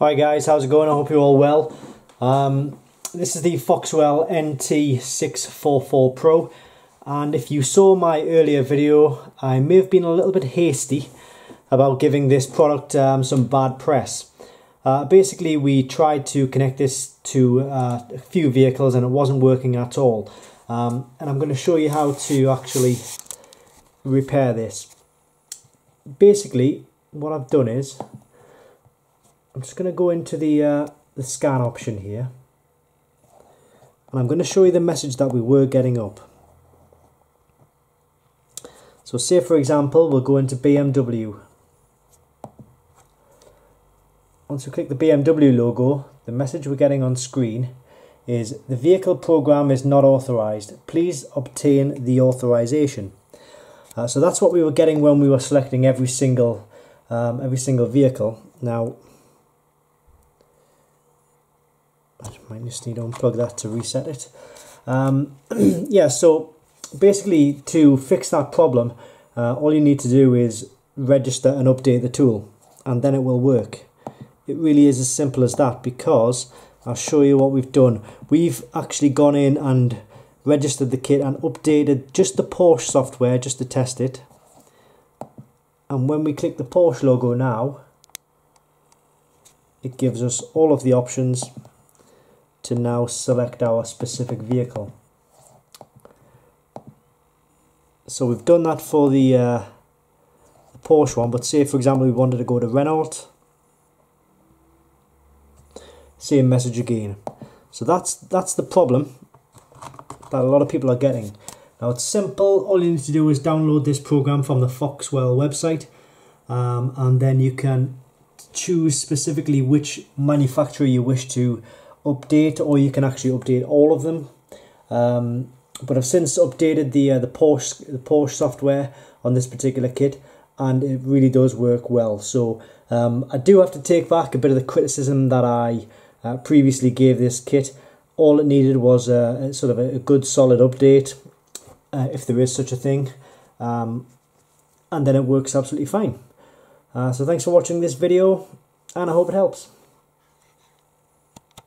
Hi guys, how's it going? I hope you're all well. Um, this is the Foxwell NT644 Pro and if you saw my earlier video I may have been a little bit hasty about giving this product um, some bad press. Uh, basically we tried to connect this to uh, a few vehicles and it wasn't working at all um, and I'm going to show you how to actually repair this. Basically what I've done is I'm just going to go into the, uh, the scan option here. And I'm going to show you the message that we were getting up. So say for example, we'll go into BMW. Once we click the BMW logo, the message we're getting on screen is the vehicle program is not authorized. Please obtain the authorization. Uh, so that's what we were getting when we were selecting every single um, every single vehicle. Now I might just need to unplug that to reset it. Um, yeah, so basically to fix that problem, uh, all you need to do is register and update the tool and then it will work. It really is as simple as that because I'll show you what we've done. We've actually gone in and registered the kit and updated just the Porsche software just to test it. And when we click the Porsche logo now, it gives us all of the options to now select our specific vehicle. So we've done that for the, uh, the Porsche one, but say for example we wanted to go to Renault, same message again. So that's that's the problem that a lot of people are getting. Now it's simple, all you need to do is download this program from the Foxwell website um, and then you can choose specifically which manufacturer you wish to update or you can actually update all of them. Um, but I've since updated the uh, the Porsche the Porsche software on this particular kit and it really does work well. So um, I do have to take back a bit of the criticism that I uh, previously gave this kit. All it needed was a, a sort of a, a, good solid update, uh, if there is such a thing, um, and then it works absolutely fine. Uh, so thanks for watching this video, and I hope it helps.